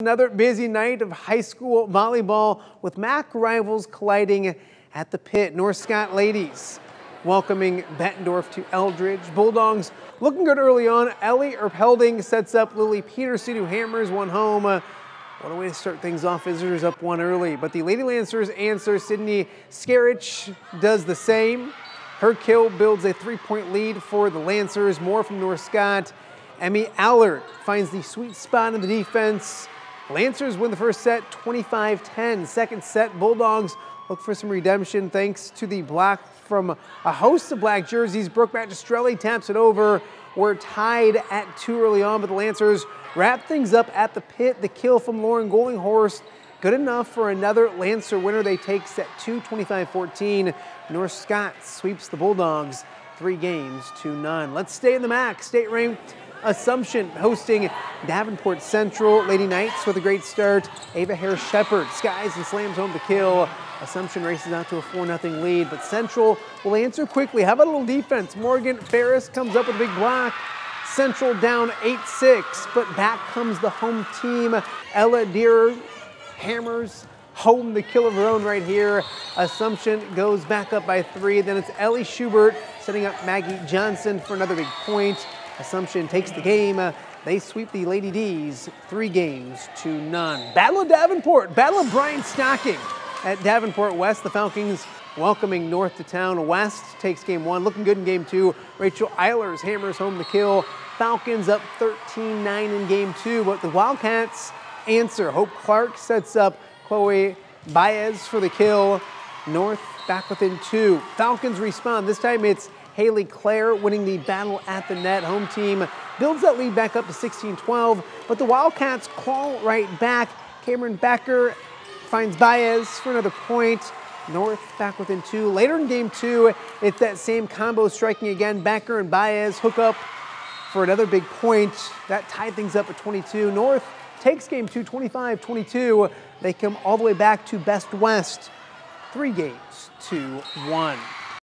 Another busy night of high school volleyball with MAC rivals colliding at the pit. North Scott ladies welcoming Bettendorf to Eldridge. Bulldogs looking good early on. Ellie Erpelding sets up Lily Peterson who hammers one home. Uh, what a way to start things off. Visitors up one early. But the Lady Lancers answer. Sydney Scarich does the same. Her kill builds a three-point lead for the Lancers. More from North Scott. Emmy Allard finds the sweet spot in the defense. Lancers win the first set 25-10. Second set, Bulldogs look for some redemption thanks to the black from a host of black jerseys. Brooke Magistrelli taps it over. We're tied at two early on, but the Lancers wrap things up at the pit. The kill from Lauren Gollinghorst, good enough for another Lancer winner. They take set two, 25-14. North Scott sweeps the Bulldogs three games to none. Let's stay in the MAC. State ranked Assumption hosting Davenport Central. Lady Knights with a great start. Ava Harris Shepard skies and slams home the kill. Assumption races out to a 4-0 lead, but Central will answer quickly. How about a little defense? Morgan Ferris comes up with a big block. Central down 8-6, but back comes the home team. Ella Deer hammers home the kill of her own right here. Assumption goes back up by three. Then it's Ellie Schubert setting up Maggie Johnson for another big point. Assumption takes the game. Uh, they sweep the Lady D's three games to none. Battle of Davenport, Battle of Bryan Stocking at Davenport West. The Falcons welcoming North to town. West takes game one, looking good in game two. Rachel Eilers hammers home the kill. Falcons up 13-9 in game two, but the Wildcats answer. Hope Clark sets up Chloe Baez for the kill. North back within two. Falcons respond. This time it's Haley Clare winning the battle at the net. Home team builds that lead back up to 16-12, but the Wildcats claw right back. Cameron Becker finds Baez for another point. North back within two. Later in game two, it's that same combo striking again. Becker and Baez hook up for another big point. That tied things up at 22. North takes game two, 25-22. They come all the way back to Best West. Three games to one.